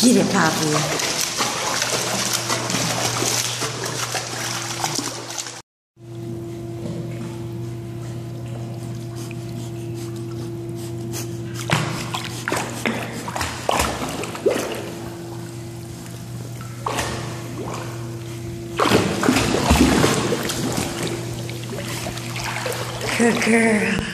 Get it, Poppy. Good girl.